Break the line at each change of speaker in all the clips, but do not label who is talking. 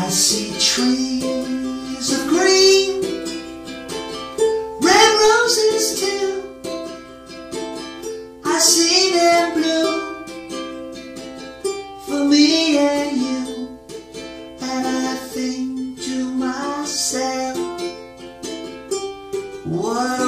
I see trees of green, red roses too. I see them blue for me and you. And I think to myself, what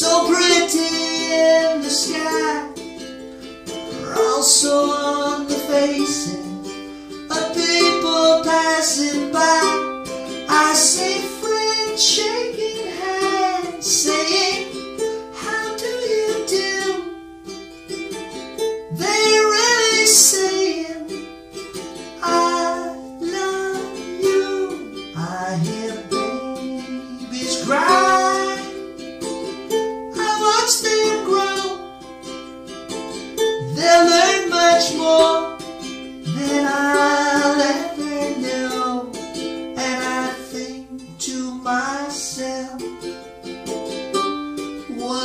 so pretty in the sky, are also on the faces of people passing by. I see friends shaking hands, saying, How do you do? They really saying,